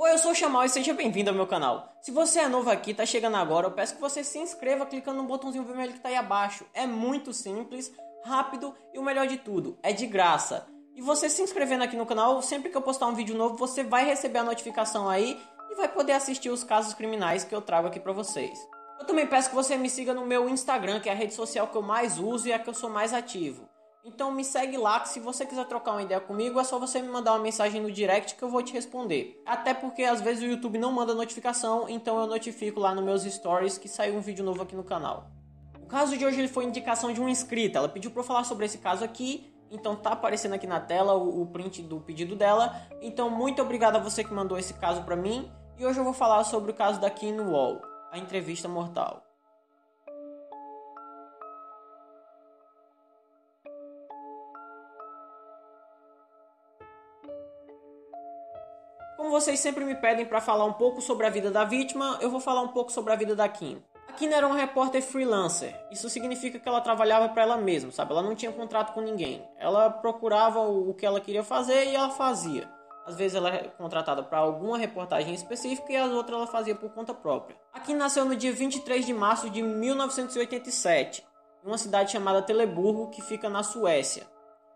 Oi, eu sou o Chamal e seja bem-vindo ao meu canal. Se você é novo aqui, tá chegando agora, eu peço que você se inscreva clicando no botãozinho vermelho que tá aí abaixo. É muito simples, rápido e o melhor de tudo, é de graça. E você se inscrevendo aqui no canal, sempre que eu postar um vídeo novo, você vai receber a notificação aí e vai poder assistir os casos criminais que eu trago aqui pra vocês. Eu também peço que você me siga no meu Instagram, que é a rede social que eu mais uso e é que eu sou mais ativo. Então me segue lá que se você quiser trocar uma ideia comigo, é só você me mandar uma mensagem no direct que eu vou te responder. Até porque às vezes o YouTube não manda notificação, então eu notifico lá nos meus stories que saiu um vídeo novo aqui no canal. O caso de hoje ele foi indicação de uma inscrita. Ela pediu para eu falar sobre esse caso aqui, então tá aparecendo aqui na tela o, o print do pedido dela. Então muito obrigado a você que mandou esse caso para mim. E hoje eu vou falar sobre o caso da Kim Wall, a entrevista mortal. Como vocês sempre me pedem para falar um pouco sobre a vida da vítima, eu vou falar um pouco sobre a vida da Kim. A Kim era uma repórter freelancer. Isso significa que ela trabalhava para ela mesma, sabe? Ela não tinha contrato com ninguém. Ela procurava o que ela queria fazer e ela fazia. Às vezes ela é contratada para alguma reportagem específica e as outras ela fazia por conta própria. A Kim nasceu no dia 23 de março de 1987, em uma cidade chamada Teleburgo, que fica na Suécia.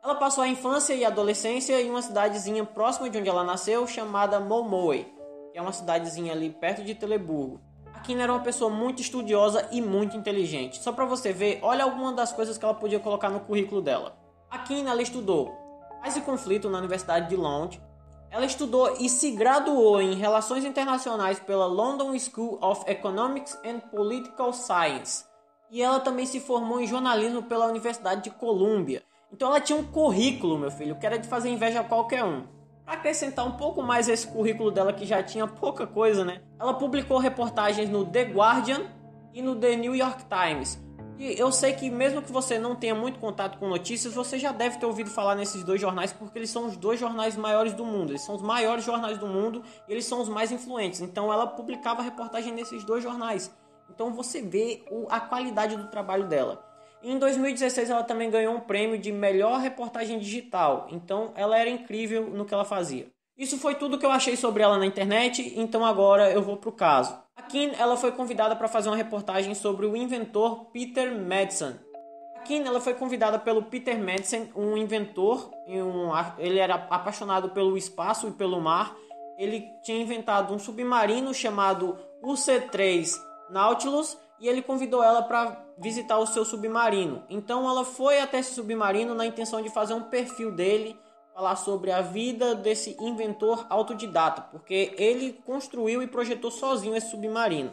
Ela passou a infância e adolescência em uma cidadezinha próxima de onde ela nasceu, chamada Momoe, que é uma cidadezinha ali perto de Teleburgo. A Kim era uma pessoa muito estudiosa e muito inteligente. Só para você ver, olha algumas das coisas que ela podia colocar no currículo dela. A Kim ela estudou paz e conflito na Universidade de Londres. Ela estudou e se graduou em Relações Internacionais pela London School of Economics and Political Science. E ela também se formou em jornalismo pela Universidade de Colômbia. Então ela tinha um currículo, meu filho, que era de fazer inveja a qualquer um. Para acrescentar um pouco mais esse currículo dela, que já tinha pouca coisa, né? Ela publicou reportagens no The Guardian e no The New York Times. E eu sei que mesmo que você não tenha muito contato com notícias, você já deve ter ouvido falar nesses dois jornais, porque eles são os dois jornais maiores do mundo. Eles são os maiores jornais do mundo e eles são os mais influentes. Então ela publicava reportagem nesses dois jornais. Então você vê a qualidade do trabalho dela. Em 2016 ela também ganhou um prêmio de melhor reportagem digital, então ela era incrível no que ela fazia. Isso foi tudo que eu achei sobre ela na internet, então agora eu vou pro caso. A Kim ela foi convidada para fazer uma reportagem sobre o inventor Peter Madsen. A Kim ela foi convidada pelo Peter Madsen, um inventor, um, ele era apaixonado pelo espaço e pelo mar. Ele tinha inventado um submarino chamado UC-3 Nautilus e ele convidou ela para visitar o seu submarino. Então ela foi até esse submarino na intenção de fazer um perfil dele, falar sobre a vida desse inventor autodidata, porque ele construiu e projetou sozinho esse submarino.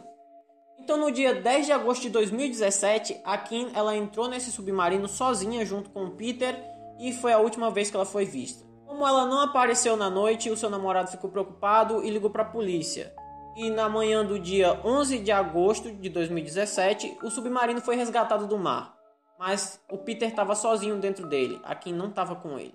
Então no dia 10 de agosto de 2017, a Kim ela entrou nesse submarino sozinha junto com o Peter e foi a última vez que ela foi vista. Como ela não apareceu na noite, o seu namorado ficou preocupado e ligou para a polícia e na manhã do dia 11 de agosto de 2017, o submarino foi resgatado do mar. Mas o Peter estava sozinho dentro dele, a Kim não estava com ele.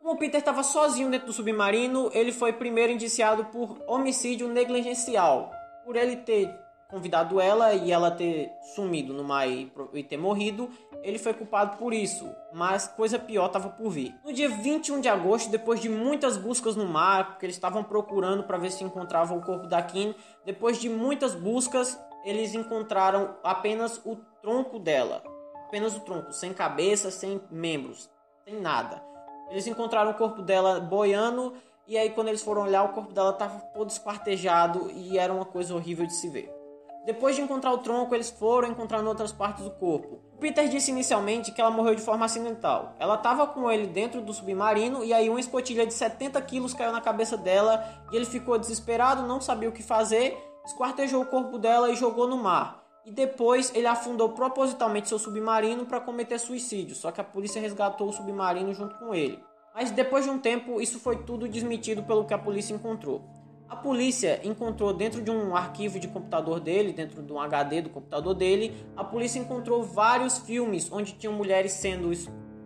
Como o Peter estava sozinho dentro do submarino, ele foi primeiro indiciado por homicídio negligencial, por ele ter convidado ela e ela ter sumido no mar e, ter morrido, ele foi culpado por isso, mas coisa pior estava por vir. No dia 21 de agosto, depois de muitas buscas no mar, porque eles estavam procurando para ver se encontravam o corpo da Kim, depois de muitas buscas, eles encontraram apenas o tronco dela, apenas o tronco, sem cabeça, sem membros, sem nada. Eles encontraram o corpo dela boiando e aí quando eles foram olhar, o corpo dela estava todo esquartejado e era uma coisa horrível de se ver. Depois de encontrar o tronco, eles foram encontrar em outras partes do corpo. O Peter disse inicialmente que ela morreu de forma acidental. Ela estava com ele dentro do submarino e aí uma escotilha de 70 quilos caiu na cabeça dela e ele ficou desesperado, não sabia o que fazer, esquartejou o corpo dela e jogou no mar. E depois ele afundou propositalmente seu submarino para cometer suicídio, só que a polícia resgatou o submarino junto com ele. Mas depois de um tempo, isso foi tudo desmentido pelo que a polícia encontrou. A polícia encontrou dentro de um arquivo de computador dele, dentro de um HD do computador dele, a polícia encontrou vários filmes onde tinham mulheres sendo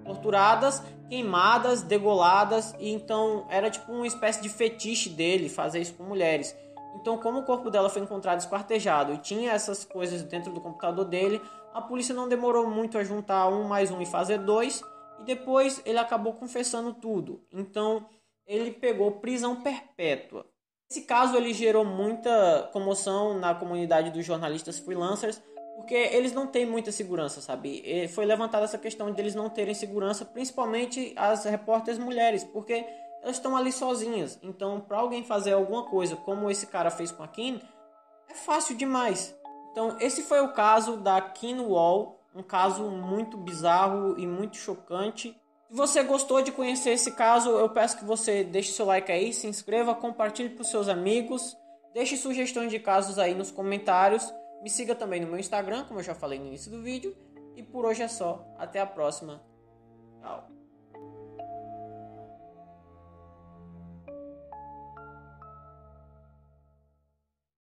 torturadas, queimadas, degoladas, e então era tipo uma espécie de fetiche dele fazer isso com mulheres. Então, como o corpo dela foi encontrado esquartejado e tinha essas coisas dentro do computador dele, a polícia não demorou muito a juntar um mais um e fazer dois, e depois ele acabou confessando tudo. Então, ele pegou prisão perpétua. Esse caso ele gerou muita comoção na comunidade dos jornalistas freelancers, porque eles não têm muita segurança, sabe? E foi levantada essa questão de eles não terem segurança, principalmente as repórteres mulheres, porque elas estão ali sozinhas. Então, para alguém fazer alguma coisa como esse cara fez com a Kim, é fácil demais. Então, esse foi o caso da Kim Wall, um caso muito bizarro e muito chocante. Se você gostou de conhecer esse caso, eu peço que você deixe seu like aí, se inscreva, compartilhe para os seus amigos, deixe sugestões de casos aí nos comentários. Me siga também no meu Instagram, como eu já falei no início do vídeo. E por hoje é só. Até a próxima. Tchau.